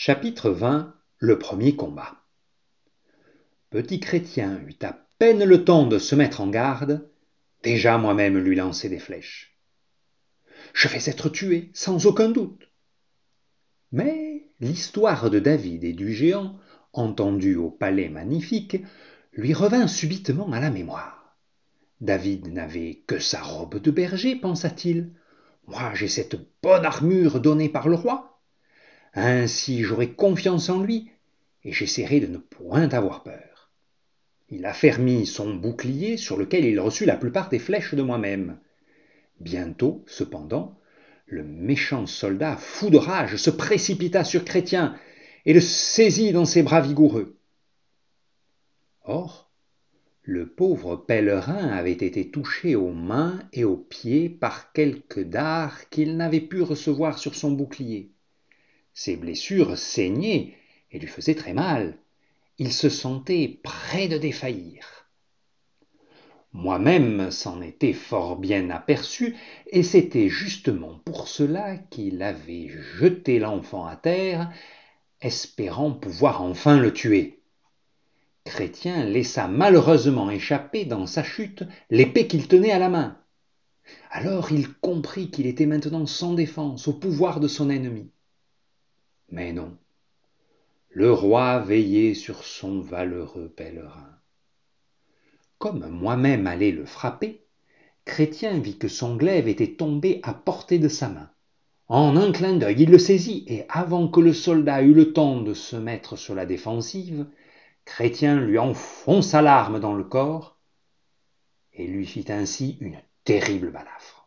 Chapitre 20 Le premier combat Petit Chrétien eut à peine le temps de se mettre en garde, déjà moi-même lui lançai des flèches. Je vais être tué, sans aucun doute. Mais l'histoire de David et du géant, entendue au palais magnifique, lui revint subitement à la mémoire. David n'avait que sa robe de berger, pensa-t-il. Moi, j'ai cette bonne armure donnée par le roi. Ainsi, j'aurai confiance en lui et j'essaierai de ne point avoir peur. Il affermit son bouclier sur lequel il reçut la plupart des flèches de moi-même. Bientôt, cependant, le méchant soldat, fou de rage, se précipita sur Chrétien et le saisit dans ses bras vigoureux. Or, le pauvre pèlerin avait été touché aux mains et aux pieds par quelques dards qu'il n'avait pu recevoir sur son bouclier. Ses blessures saignaient et lui faisaient très mal. Il se sentait près de défaillir. Moi-même s'en étais fort bien aperçu, et c'était justement pour cela qu'il avait jeté l'enfant à terre, espérant pouvoir enfin le tuer. Chrétien laissa malheureusement échapper dans sa chute l'épée qu'il tenait à la main. Alors il comprit qu'il était maintenant sans défense au pouvoir de son ennemi. Mais non, le roi veillait sur son valeureux pèlerin. Comme moi-même allais le frapper, Chrétien vit que son glaive était tombé à portée de sa main. En un clin d'œil, il le saisit, et avant que le soldat eût le temps de se mettre sur la défensive, Chrétien lui enfonça l'arme dans le corps et lui fit ainsi une terrible balafre.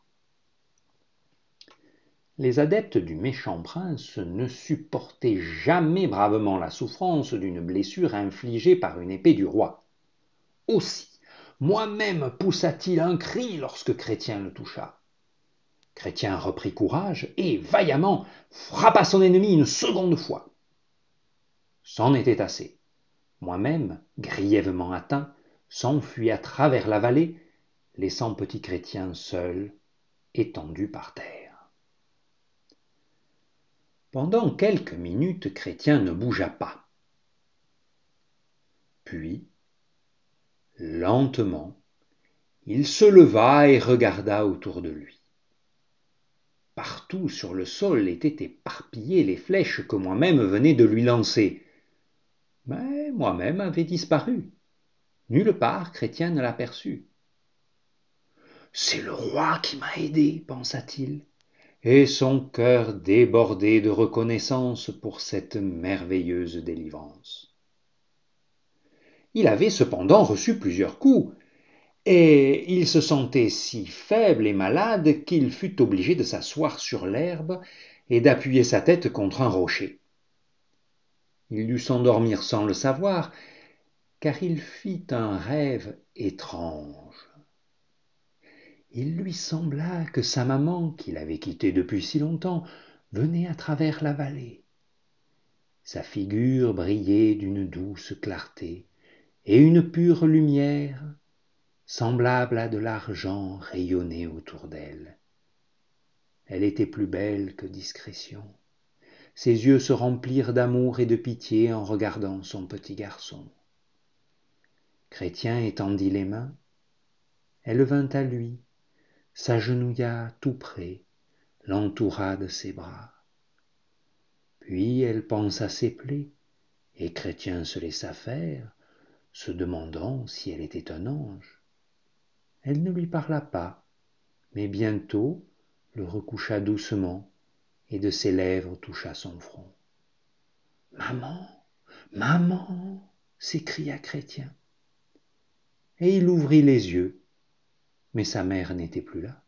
Les adeptes du méchant prince ne supportaient jamais bravement la souffrance d'une blessure infligée par une épée du roi. Aussi, moi-même poussa-t-il un cri lorsque Chrétien le toucha. Chrétien reprit courage et vaillamment frappa son ennemi une seconde fois. C'en était assez. Moi-même, grièvement atteint, s'enfuis à travers la vallée, laissant petit Chrétien seul, étendu par terre. Pendant quelques minutes, Chrétien ne bougea pas. Puis, lentement, il se leva et regarda autour de lui. Partout sur le sol étaient éparpillées les flèches que moi-même venais de lui lancer. Mais moi-même avait disparu. Nulle part Chrétien ne l'aperçut. C'est le roi qui m'a aidé, pensa-t-il, et son cœur débordait de reconnaissance pour cette merveilleuse délivrance. Il avait cependant reçu plusieurs coups, et il se sentait si faible et malade qu'il fut obligé de s'asseoir sur l'herbe et d'appuyer sa tête contre un rocher. Il dut s'endormir sans le savoir, car il fit un rêve étrange. Il lui sembla que sa maman, qu'il avait quittée depuis si longtemps, venait à travers la vallée. Sa figure brillait d'une douce clarté, et une pure lumière, semblable à de l'argent, rayonnait autour d'elle. Elle était plus belle que discrétion. Ses yeux se remplirent d'amour et de pitié en regardant son petit garçon. Chrétien étendit les mains. Elle vint à lui, s'agenouilla tout près, l'entoura de ses bras. Puis elle pensa ses plaies, et Chrétien se laissa faire, se demandant si elle était un ange. Elle ne lui parla pas, mais bientôt le recoucha doucement et de ses lèvres toucha son front. Maman, maman, s'écria Chrétien. Et il ouvrit les yeux, mais sa mère n'était plus là.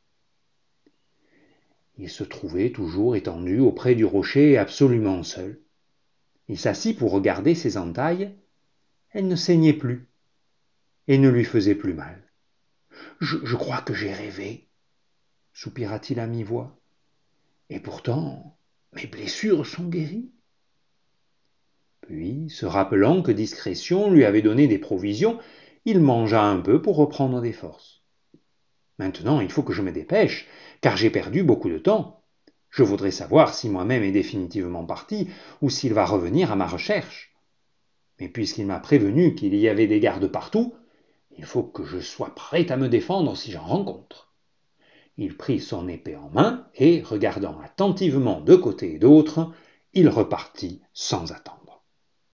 Il se trouvait toujours étendu auprès du rocher, absolument seul. Il s'assit pour regarder ses entailles elle ne saignait plus et ne lui faisait plus mal. Je, je crois que j'ai rêvé, soupira-t-il à mi-voix. Et pourtant, mes blessures sont guéries. Puis, se rappelant que discrétion lui avait donné des provisions, il mangea un peu pour reprendre des forces. Maintenant, il faut que je me dépêche, car j'ai perdu beaucoup de temps. Je voudrais savoir si moi-même est définitivement parti ou s'il va revenir à ma recherche. Mais puisqu'il m'a prévenu qu'il y avait des gardes partout, il faut que je sois prêt à me défendre si j'en rencontre. Il prit son épée en main et, regardant attentivement de côté et d'autre, il repartit sans attendre.